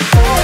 Oh.